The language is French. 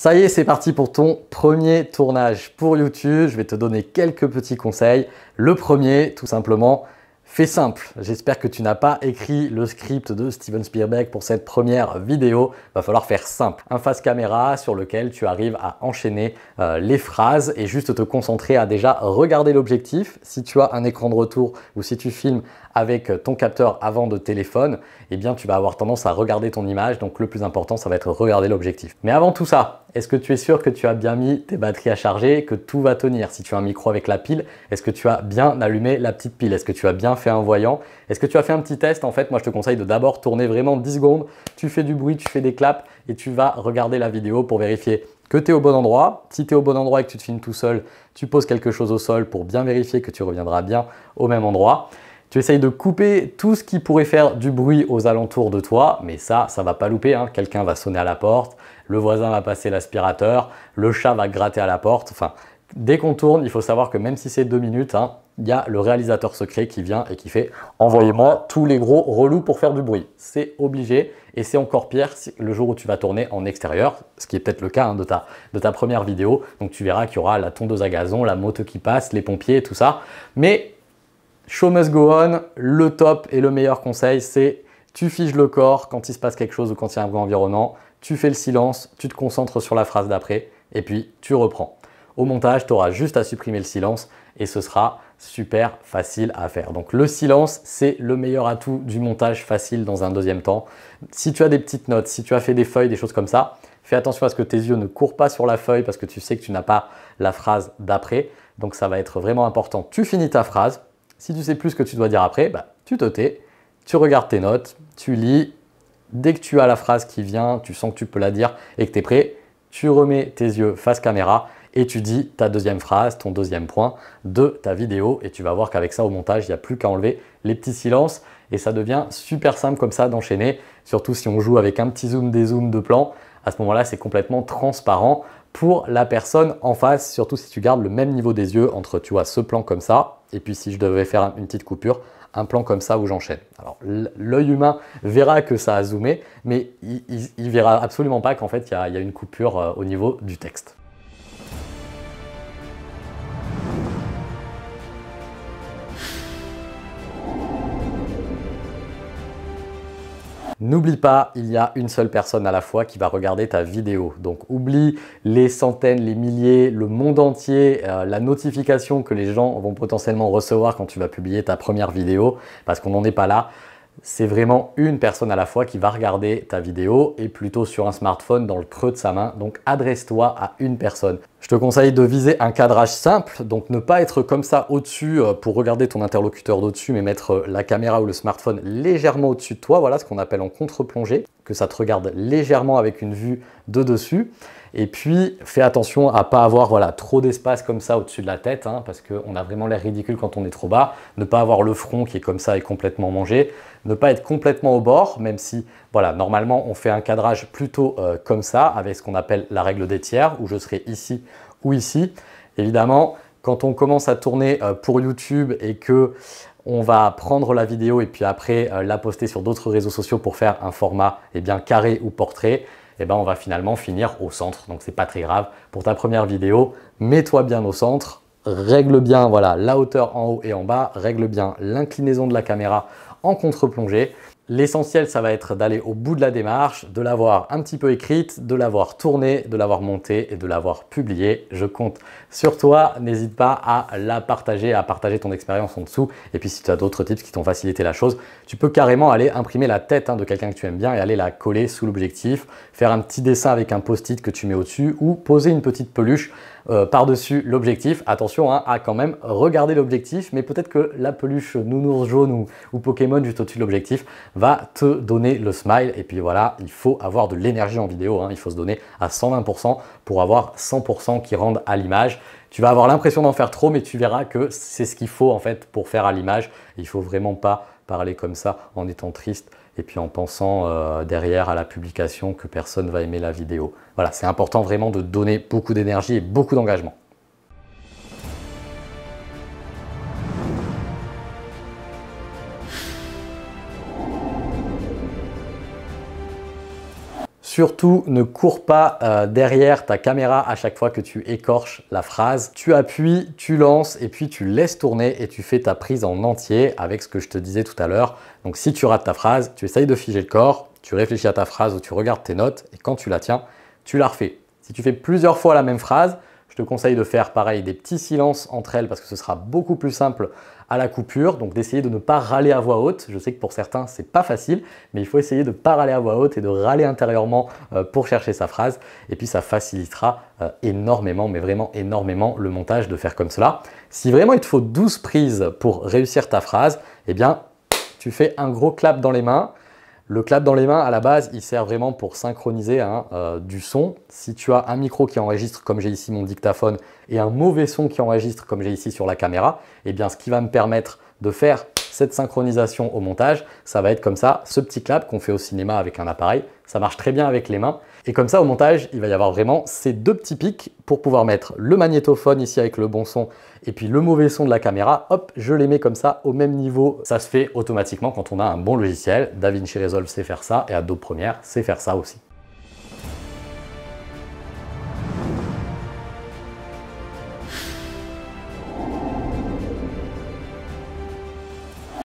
Ça y est, c'est parti pour ton premier tournage pour YouTube. Je vais te donner quelques petits conseils. Le premier, tout simplement, Fais simple, j'espère que tu n'as pas écrit le script de Steven Spielberg pour cette première vidéo. Va falloir faire simple. Un face caméra sur lequel tu arrives à enchaîner euh, les phrases et juste te concentrer à déjà regarder l'objectif. Si tu as un écran de retour ou si tu filmes avec ton capteur avant de téléphone, eh bien tu vas avoir tendance à regarder ton image. Donc le plus important, ça va être regarder l'objectif. Mais avant tout ça, est-ce que tu es sûr que tu as bien mis tes batteries à charger, que tout va tenir? Si tu as un micro avec la pile, est-ce que tu as bien allumé la petite pile? Est-ce que tu as bien fait un voyant? Est-ce que tu as fait un petit test? En fait, moi je te conseille de d'abord tourner vraiment 10 secondes. Tu fais du bruit, tu fais des claps et tu vas regarder la vidéo pour vérifier que tu es au bon endroit. Si tu es au bon endroit et que tu te filmes tout seul, tu poses quelque chose au sol pour bien vérifier que tu reviendras bien au même endroit. Tu essayes de couper tout ce qui pourrait faire du bruit aux alentours de toi, mais ça, ça va pas louper. Hein. Quelqu'un va sonner à la porte, le voisin va passer l'aspirateur, le chat va gratter à la porte. Enfin, dès qu'on tourne, il faut savoir que même si c'est deux minutes, hein, il y a le réalisateur secret qui vient et qui fait envoyez-moi tous les gros relous pour faire du bruit. C'est obligé et c'est encore pire le jour où tu vas tourner en extérieur, ce qui est peut-être le cas hein, de, ta, de ta première vidéo. Donc tu verras qu'il y aura la tondeuse à gazon, la moto qui passe, les pompiers, tout ça. Mais Show must go on, le top et le meilleur conseil, c'est tu figes le corps quand il se passe quelque chose ou quand il y a un vrai environnement, tu fais le silence, tu te concentres sur la phrase d'après et puis tu reprends. Au montage, tu auras juste à supprimer le silence et ce sera super facile à faire. Donc le silence, c'est le meilleur atout du montage facile dans un deuxième temps. Si tu as des petites notes, si tu as fait des feuilles, des choses comme ça, fais attention à ce que tes yeux ne courent pas sur la feuille parce que tu sais que tu n'as pas la phrase d'après. Donc ça va être vraiment important. Tu finis ta phrase, si tu sais plus ce que tu dois dire après, bah, tu te tais, tu regardes tes notes, tu lis. Dès que tu as la phrase qui vient, tu sens que tu peux la dire et que tu es prêt, tu remets tes yeux face caméra et tu dis ta deuxième phrase, ton deuxième point de ta vidéo. Et tu vas voir qu'avec ça, au montage, il n'y a plus qu'à enlever les petits silences et ça devient super simple comme ça d'enchaîner. Surtout si on joue avec un petit zoom, des zooms de plan, à ce moment-là, c'est complètement transparent pour la personne en face, surtout si tu gardes le même niveau des yeux entre tu vois, ce plan comme ça, et puis si je devais faire une petite coupure, un plan comme ça où j'enchaîne. Alors l'œil humain verra que ça a zoomé, mais il, ne verra absolument pas qu'en fait il y, a une coupure euh, au niveau du texte. N'oublie pas, il y a une seule personne à la fois qui va regarder ta vidéo. Donc oublie les centaines, les milliers, le monde entier, euh, la notification que les gens vont potentiellement recevoir quand tu vas publier ta première vidéo, parce qu'on n'en est pas là c'est vraiment une personne à la fois qui va regarder ta vidéo et plutôt sur un smartphone dans le creux de sa main. Donc adresse-toi à une personne. Je te conseille de viser un cadrage simple, donc ne pas être comme ça au-dessus euh, pour regarder ton interlocuteur d'au-dessus, mais mettre euh, la caméra ou le smartphone légèrement au-dessus de toi. Voilà ce qu'on appelle en contre-plongée, que ça te regarde légèrement avec une vue de dessus. Et puis, fais attention à pas avoir voilà, trop d'espace comme ça au-dessus de la tête, hein, parce qu'on a vraiment l'air ridicule quand on est trop bas. Ne pas avoir le front qui est comme ça et complètement mangé. Ne pas être complètement au bord, même si, voilà, normalement, on fait un cadrage plutôt euh, comme ça, avec ce qu'on appelle la règle des tiers, où je serai ici ou ici. Évidemment, quand on commence à tourner euh, pour YouTube et que on va prendre la vidéo et puis après euh, la poster sur d'autres réseaux sociaux pour faire un format eh bien, carré ou portrait, eh ben, on va finalement finir au centre. Donc c'est pas très grave. Pour ta première vidéo, mets-toi bien au centre, règle bien voilà, la hauteur en haut et en bas, règle bien l'inclinaison de la caméra en contre-plongée. L'essentiel, ça va être d'aller au bout de la démarche, de l'avoir un petit peu écrite, de l'avoir tournée, de l'avoir montée et de l'avoir publiée. Je compte sur toi. N'hésite pas à la partager, à partager ton expérience en dessous. Et puis si tu as d'autres tips qui t'ont facilité la chose, tu peux carrément aller imprimer la tête hein, de quelqu'un que tu aimes bien et aller la coller sous l'objectif, faire un petit dessin avec un post-it que tu mets au-dessus ou poser une petite peluche euh, par-dessus l'objectif. Attention hein, à quand même regarder l'objectif, mais peut-être que la peluche nounours jaune ou, Pokémon juste au-dessus de l'objectif va te donner le smile. Et puis voilà, il faut avoir de l'énergie en vidéo, hein. il faut se donner à 120% pour avoir 100% qui rendent à l'image. Tu vas avoir l'impression d'en faire trop, mais tu verras que c'est ce qu'il faut en fait pour faire à l'image. Il faut vraiment pas parler comme ça en étant triste et puis en pensant euh, derrière à la publication que personne va aimer la vidéo. Voilà, c'est important vraiment de donner beaucoup d'énergie et beaucoup d'engagement. Surtout, ne cours pas euh, derrière ta caméra à chaque fois que tu écorches la phrase. Tu appuies, tu lances et puis tu laisses tourner et tu fais ta prise en entier avec ce que je te disais tout à l'heure. Donc si tu rates ta phrase, tu essayes de figer le corps, tu réfléchis à ta phrase ou tu regardes tes notes et quand tu la tiens, tu la refais. Si tu fais plusieurs fois la même phrase, je te conseille de faire pareil des petits silences entre elles parce que ce sera beaucoup plus simple à la coupure, donc d'essayer de ne pas râler à voix haute. Je sais que pour certains, c'est pas facile, mais il faut essayer de ne pas râler à voix haute et de râler intérieurement euh, pour chercher sa phrase. Et puis ça facilitera euh, énormément, mais vraiment énormément le montage de faire comme cela. Si vraiment il te faut 12 prises pour réussir ta phrase, eh bien, tu fais un gros clap dans les mains. Le clap dans les mains, à la base, il sert vraiment pour synchroniser hein, euh, du son. Si tu as un micro qui enregistre, comme j'ai ici mon dictaphone, et un mauvais son qui enregistre, comme j'ai ici sur la caméra, eh bien, ce qui va me permettre de faire cette synchronisation au montage, ça va être comme ça, ce petit clap qu'on fait au cinéma avec un appareil. Ça marche très bien avec les mains. Et comme ça, au montage, il va y avoir vraiment ces deux petits pics pour pouvoir mettre le magnétophone ici avec le bon son et puis le mauvais son de la caméra. Hop, je les mets comme ça au même niveau. Ça se fait automatiquement quand on a un bon logiciel. DaVinci Resolve sait faire ça et Adobe Premiere sait faire ça aussi.